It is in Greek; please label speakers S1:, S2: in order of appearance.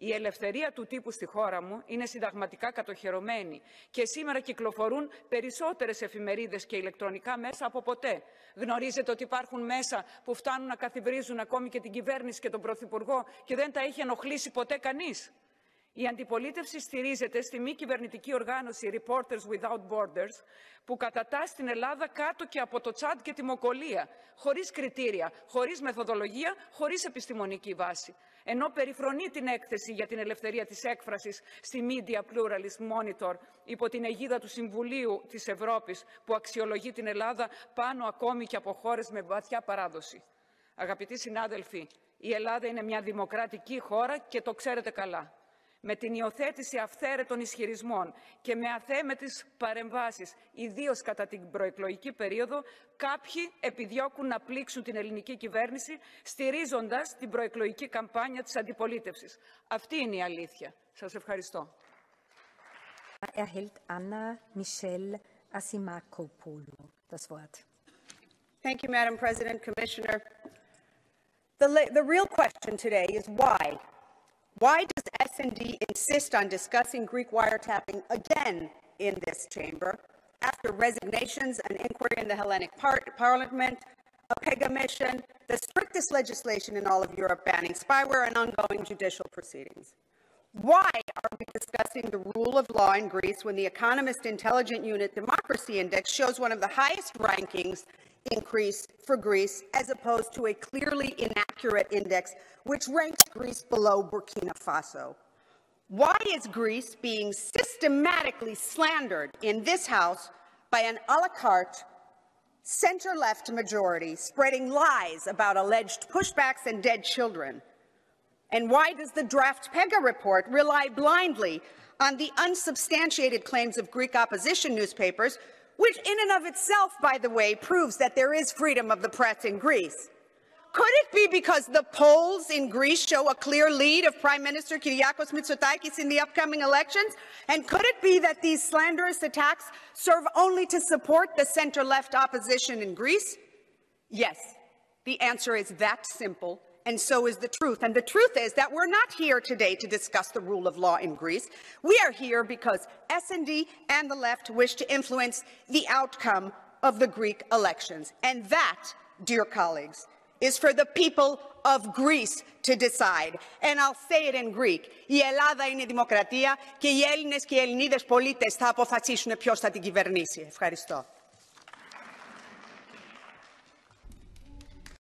S1: Η ελευθερία του τύπου στη χώρα μου είναι συνταγματικά κατοχυρωμένη και σήμερα κυκλοφορούν περισσότερες εφημερίδες και ηλεκτρονικά μέσα από ποτέ. Γνωρίζετε ότι υπάρχουν μέσα που φτάνουν να καθιβρίζουν ακόμη και την κυβέρνηση και τον Πρωθυπουργό και δεν τα έχει ενοχλήσει ποτέ κανείς; Η αντιπολίτευση στηρίζεται στη μη κυβερνητική οργάνωση Reporters Without Borders που κατατάσσει την Ελλάδα κάτω και από το Τσάντ και τη Μοκολία, χωρίς κριτήρια, χωρίς μεθοδολογία, χωρίς επιστημονική βάση. Ενώ περιφρονεί την έκθεση για την ελευθερία της έκφρασης στη Media Pluralist Monitor υπό την αιγίδα του Συμβουλίου της Ευρώπης που αξιολογεί την Ελλάδα πάνω ακόμη και από χώρες με βαθιά παράδοση. Αγαπητοί συνάδελφοι, η Ελλάδα είναι μια δημοκρατική χώρα και το ξέρετε καλά με την υιοθέτηση αυθαίρετων ισχυρισμών και με αθέμετες παρεμβάσεις, ιδίως κατά την προεκλογική περίοδο, κάποιοι επιδιώκουν να πλήξουν την ελληνική κυβέρνηση, στηρίζοντας την προεκλογική καμπάνια της αντιπολίτευσης. Αυτή είναι η αλήθεια. Σας ευχαριστώ.
S2: Erhält Anna Michelle Asimakopoulou das Wort.
S3: Thank you, Madam President, Commissioner. The, the real question today is why? Why does S&D insist on discussing Greek wiretapping again in this chamber after resignations, an inquiry in the Hellenic par Parliament, a PEGA mission, the strictest legislation in all of Europe banning spyware, and ongoing judicial proceedings? Why are we discussing the rule of law in Greece when the Economist Intelligent Unit Democracy Index shows one of the highest rankings increase for Greece as opposed to a clearly inaccurate index which ranks Greece below Burkina Faso? Why is Greece being systematically slandered in this House by an a la carte center left majority spreading lies about alleged pushbacks and dead children? And why does the draft PEGA report rely blindly on the unsubstantiated claims of Greek opposition newspapers, which in and of itself, by the way, proves that there is freedom of the press in Greece? Could it be because the polls in Greece show a clear lead of Prime Minister Kyriakos Mitsotakis in the upcoming elections? And could it be that these slanderous attacks serve only to support the center-left opposition in Greece? Yes, the answer is that simple and so is the truth. And the truth is that we're not here today to discuss the rule of law in Greece. We are here because S&D and the left wish to influence the outcome of the Greek elections. And that, dear colleagues, is for the people of Greece to decide. And I'll say it in Greek. Η Ελλάδα είναι δημοκρατία και οι Έλληνες και οι Ελληνίδες πολίτες θα αποφασίσουν ποιος θα την κυβερνήσει. Ευχαριστώ.